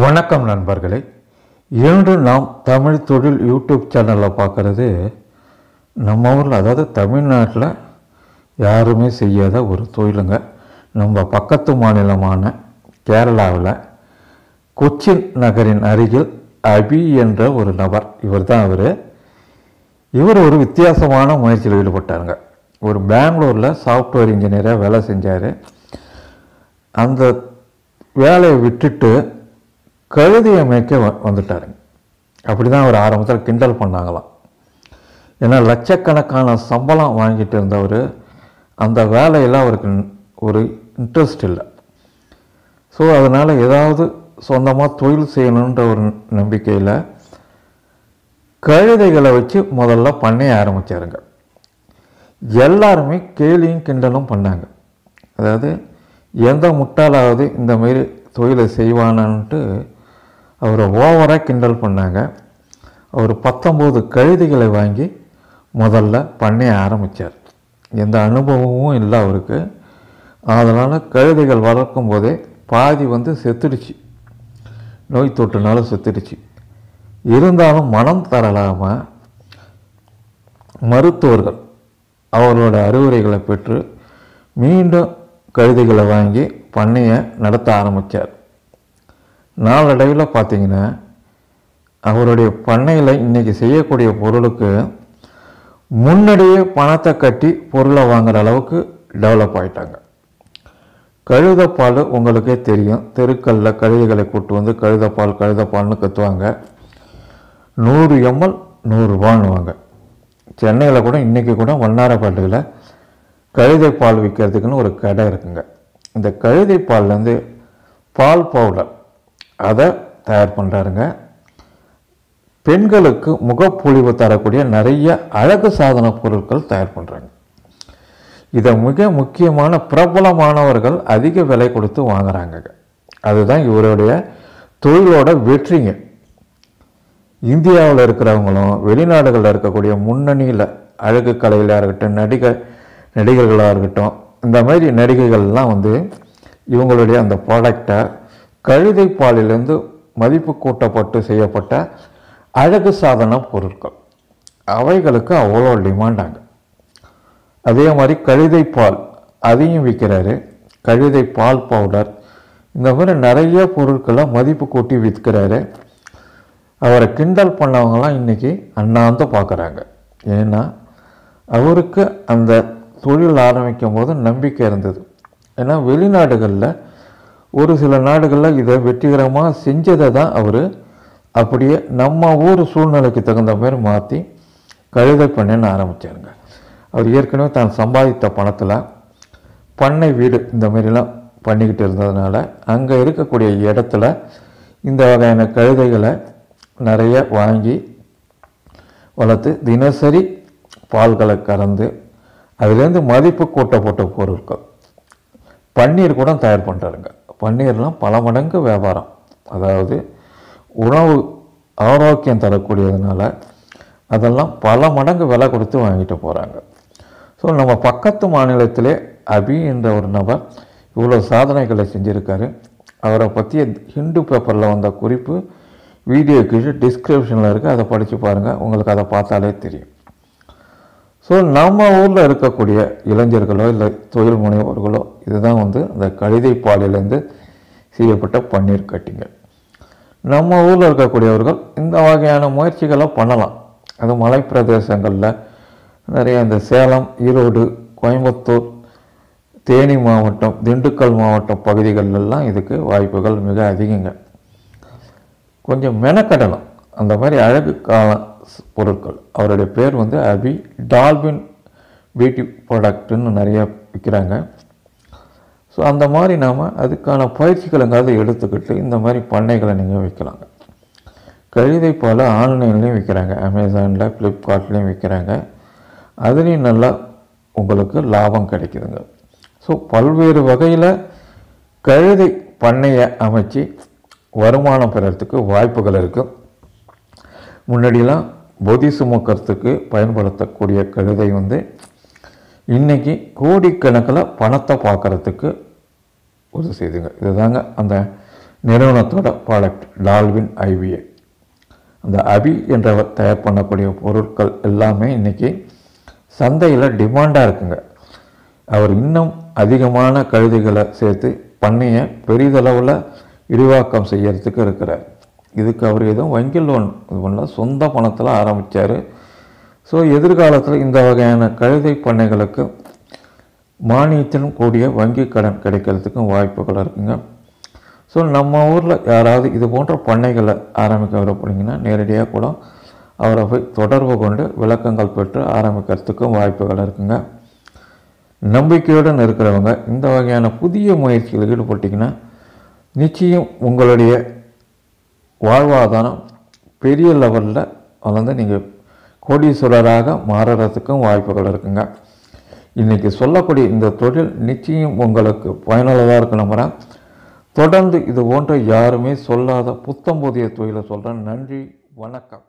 வணக்கம் நண்பர்களே. இன்று நாம் தமிழ் தொழில் யூடியூப் சேனலில் பார்க்குறது நம்ம ஊரில் அதாவது தமிழ்நாட்டில் யாருமே செய்யாத ஒரு தொழிலுங்க. நம்ம பக்கத்து மாநிலமான கேரளாவில் கொச்சின் நகரின் அருகில் அபி என்ற ஒரு நபர் இவர் தான் அவர். இவர் ஒரு வித்தியாசமான முயற்சியில் ஈடுபட்டாருங்க. ஒரு பெங்களூரில் சாஃப்ட்வேர் இன்ஜினியராக வேலை செஞ்சார். அந்த வேலையை விட்டுட்டு கழுதையை மேய்க்க வ- வந்துட்டாருங்க. அப்படி தான் அவர் ஆரம்பத்தில் கிண்டல் பண்ணாங்களாம். ஏன்னா லட்சக்கணக்கான சம்பளம் வாங்கிட்டு இருந்தவர் அந்த வேலையில் அவருக்கு ஒரு இன்ட்ரெஸ்ட் இல்லை. ஸோ அதனால் ஏதாவது சொந்தமாக தொழில் செய்யணுன்ற ஒரு நம்பிக்கையில் கழுதைகளை வச்சு முதல்ல பண்ணைய ஆரம்பித்தாருங்க எல்லாருமே கேலியும் கிண்டலும் பண்ணாங்க. அதாவது எந்த முட்டாளாவது இந்தமாரி தொழிலை செய்வானான்ட்டு அவரை ஓவராக கிண்டல் பண்ணாங்க. அவர் பத்தொம்போது கழுதைகளை வாங்கி முதல்ல பண்ணைய ஆரம்பித்தார் எந்த அனுபவமும் இல்லை அவருக்கு. அதனால் கழுதைகள் வளர்க்கும் போதே பாதி வந்து செத்துடுச்சு. நோய் தொற்றுனால செத்துடுச்சு. இருந்தாலும் மனம் தரலாமல் மருத்துவர்கள் அவர்களோட அறிவுரைகளை பெற்று மீண்டும் கழுதைகளை வாங்கி பண்ணையை நடத்த ஆரம்பித்தார் நாளடைவில் பார்த்தீங்கன்னா அவருடைய பண்ணையில் இன்றைக்கி செய்யக்கூடிய பொருளுக்கு முன்னாடியே பணத்தை கட்டி பொருளை வாங்குற அளவுக்கு டெவலப் ஆகிட்டாங்க கழுதப்பால் உங்களுக்கே தெரியும். தெருக்களில் கழுதைகளை கூட்டு வந்து கழுதப்பால் கழுதப்பால்னு கத்துவாங்க. நூறு எம்எல் நூறுரூவான்னுவாங்க சென்னையில் கூட இன்றைக்கி கூட வண்ணாரப்பேட்டையில் கழுதை பால் விற்கிறதுக்குன்னு ஒரு கடை இருக்குங்க. இந்த கழுதை பால்லேருந்து பால் பவுடர் அதை தயார் பண்ணுறாருங்க பெண்களுக்கு முகப்பொழிவு தரக்கூடிய நிறைய அழகு சாதன பொருட்கள் தயார் பண்ணுறாங்க இதை மிக முக்கியமான பிரபலமானவர்கள் அதிக விலை கொடுத்து வாங்குறாங்க. அதுதான் இவருடைய தொழிலோட வெற்றிங்க. இந்தியாவில் இருக்கிறவங்களும் வெளிநாடுகளில் இருக்கக்கூடிய முன்னணியில் அழகு கலையிலாக இருக்கட்டும் நடிகர் நடிகர்களாக இருக்கட்டும் இந்த மாதிரி நடிகைகள்லாம் வந்து இவங்களுடைய அந்த ப்ராடக்டை கழுதை பாலிலிருந்து மதிப்பு கூட்டப்பட்டு செய்யப்பட்ட அழகு சாதன பொருட்கள். அவைகளுக்கு அவ்வளோ டிமாண்டாங்க. அதே மாதிரி கழுதை பால் அதையும் விற்கிறாரு. கழுதை பால் பவுடர். இந்த மாதிரி நிறைய பொருட்களை மதிப்பு கூட்டி விற்கிறாரு. அவரை கிண்டல் பண்ணவங்களாம் இன்றைக்கி அண்ணாந்து பார்க்குறாங்க. ஏன்னா அவருக்கு அந்த தொழில் ஆரம்பிக்கும் போது நம்பிக்கை இருந்தது. ஏன்னா வெளிநாடுகளில் ஒரு சில நாடுகளில் இதை வெற்றிகரமாக செஞ்சதை தான் அவர் அப்படியே நம்ம ஊர் சூழ்நிலைக்கு தகுந்த மாதிரி மாற்றி கழுதை பண்ணைன்னு ஆரம்பித்தாருங்க அவர் ஏற்கனவே தான் சம்பாதித்த பணத்தில் பண்ணை வீடு இந்த மாதிரிலாம் பண்ணிக்கிட்டு இருந்ததுனால அங்கே இருக்கக்கூடிய இடத்துல இந்த வகையான கழுதைகளை நிறைய வாங்கி வளர்த்து தினசரி பால்களை கறந்து அதுலேருந்து மதிப்பு கூட்டப்பட்ட பொருட்கள். பன்னீர் கூட தயார் பண்ணுறாருங்க பன்னீர்லாம் பல மடங்கு வியாபாரம். அதாவது உணவு ஆரோக்கியம் தரக்கூடியதுனால அதெல்லாம் பல மடங்கு விலை கொடுத்து வாங்கிட்டு போகிறாங்க ஸோ நம்ம பக்கத்து மாநிலத்திலே அபி என்ற ஒரு நபர் இவ்வளோ சாதனைகளை செஞ்சுருக்காரு. அவரை பற்றிய ஹிந்து பேப்பரில் வந்த குறிப்பு வீடியோ கீழே டிஸ்கிரிப்ஷனில் இருக்குது அதை படித்து பாருங்கள் உங்களுக்கு அதை பார்த்தாலே தெரியும். ஸோ நம்ம ஊரில் இருக்கக்கூடிய இளைஞர்களோ இல்லை தொழில் முனைவோர்களோ இதுதான் வந்து அந்த கழுதை பாலிலேருந்து செய்யப்பட்ட பன்னீர் கட்டிங்கள். நம்ம ஊரில் இருக்கக்கூடியவர்கள் இந்த வகையான முயற்சிகளை பண்ணலாம். அது மலை பிரதேசங்களில் நிறைய இந்த சேலம் ஈரோடு கோயம்புத்தூர் தேனி மாவட்டம் திண்டுக்கல் மாவட்டம் பகுதிகளெல்லாம் இதுக்கு வாய்ப்புகள் மிக அதிகங்க. கொஞ்சம் மெனக்கடலாம். அந்த மாதிரி அழகு காலம் பொருட்கள். அவருடைய பேர் வந்து அபி டால்பின் பியூட்டி ப்ராடக்ட்னு நிறைய விற்கிறாங்க ஸோ அந்த மாதிரி நாம் அதுக்கான பயிற்சிகளுங்காவது எடுத்துக்கிட்டு இந்த மாதிரி பண்ணைகளை நீங்கள் விற்கலாங்க கழுதை போல் ஆன்லைன்லேயும் விற்கிறாங்க அமேசானில் ஃப்ளிப்கார்ட்லேயும் விற்கிறாங்க அதுலேயும் நல்லா உங்களுக்கு லாபம் கிடைக்குதுங்க. ஸோ பல்வேறு வகையில் கழுதை பண்ணையை அமைச்சு வருமானம் பெறத்துக்கு வாய்ப்புகள் இருக்குது முன்னாடிலாம் பொதி சுமக்கிறதுக்கு பயன்படுத்தக்கூடிய கழுதை வந்து இன்றைக்கி கோடிக்கணக்கில் பணத்தை பார்க்குறதுக்கு உதவி செய்துங்க. இதுதாங்க அந்த நிறுவனத்தோட ப்ராடக்ட் டால்வின் ஐவிஏ. அந்த அபி என்றவர் தயார் பண்ணக்கூடிய பொருட்கள் எல்லாமே இன்றைக்கி சந்தையில் டிமாண்டாக இருக்குங்க. அவர் இன்னும் அதிகமான கழுதைகளை சேர்த்து பண்ணையை பெரிதளவில் விரிவாக்கம் செய்யறதுக்கு இருக்கிறார். இதுக்கு அவர் எதுவும் வங்கி லோன் இது பண்ணல சொந்த பணத்தில் ஆரம்பித்தார் ஸோ எதிர்காலத்தில் இந்த வகையான கழுதை பண்ணைகளுக்கு மானியத்திலும் கூடிய வங்கி கடன் கிடைக்கிறதுக்கும் வாய்ப்புகள் இருக்குங்க. ஸோ நம்ம ஊரில் யாராவது இது போன்ற பண்ணைகளை ஆரம்பிக்க விருப்பப்பட்டீங்கன்னா நேரடியாக கூட அவரை போய் தொடர்பு கொண்டு விளக்கங்கள் பெற்று ஆரம்பிக்கிறதுக்கும் வாய்ப்புகள் இருக்குங்க. நம்பிக்கையுடன் இருக்கிறவங்க இந்த வகையான புதிய முயற்சியில் ஈடுபட்டிங்கன்னா நிச்சயம் உங்களுடைய வாழ்வாதாரம் பெரிய லெவலில் வளர்ந்து நீங்கள் கோடீஸ்வரராக மாறுறதுக்கும் வாய்ப்புகள் இருக்குங்க. இன்றைக்கி சொல்லக்கூடிய இந்த தொழில் நிச்சயம் உங்களுக்கு பயனுள்ளதாக இருக்கு நம்புகிறேன் தொடர்ந்து இது போன்ற யாருமே சொல்லாத புத்தம் புதிய தொழிலை சொல்கிறேன் நன்றி வணக்கம்.